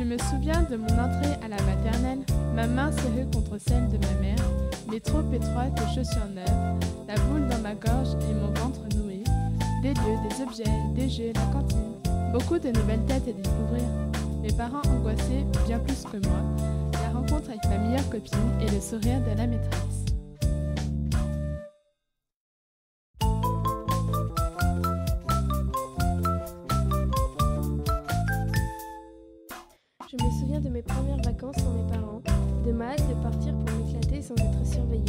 Je me souviens de mon entrée à la maternelle, ma main serrée contre celle de ma mère, mes trop étroites chaussures neuves, la boule dans ma gorge et mon ventre noué, des lieux, des objets, des jeux, la cantine, beaucoup de nouvelles têtes à découvrir. Mes parents angoissés bien plus que moi, la rencontre avec ma meilleure copine et le sourire de la maîtresse. Je me souviens de mes premières vacances sans mes parents, de ma de partir pour m'éclater sans être surveillée,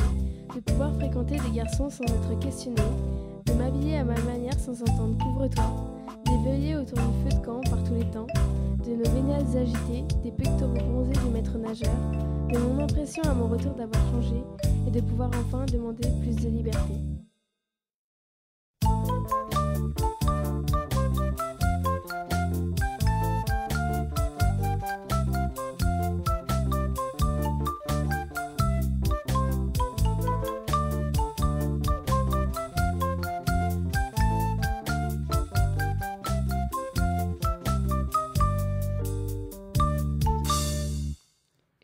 de pouvoir fréquenter des garçons sans être questionnée, de m'habiller à ma manière sans entendre couvre-toi, des veillées autour du feu de camp par tous les temps, de nos baignades agitées, des pectoraux bronzés du maître nageur, de mon impression à mon retour d'avoir changé et de pouvoir enfin demander plus de liberté.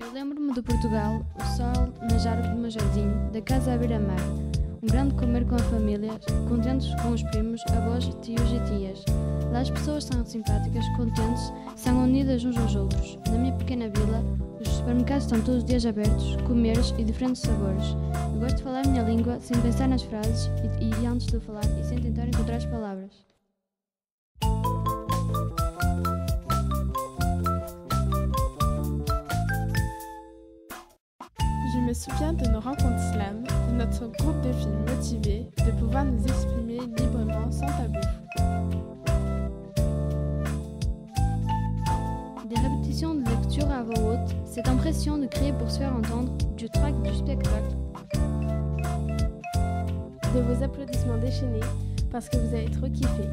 Eu lembro-me de Portugal, o sol nas árvores do meu jardim, da casa à beira-mar, um grande comer com a família, contentes com os primos, avós, tios e tias. Lá as pessoas são simpáticas, contentes, são unidas uns aos outros. Na minha pequena vila, os supermercados estão todos os dias abertos, comeres e diferentes sabores. Eu gosto de falar a minha língua sem pensar nas frases e, e antes de falar e sem tentar encontrar as palavras. Me souviens de nos rencontres slam, de notre groupe de filles motivés, de pouvoir nous exprimer librement sans tabou. Des répétitions de lecture à voix haute, cette impression de crier pour se faire entendre, du trac du spectacle. De vos applaudissements déchaînés parce que vous avez trop kiffé.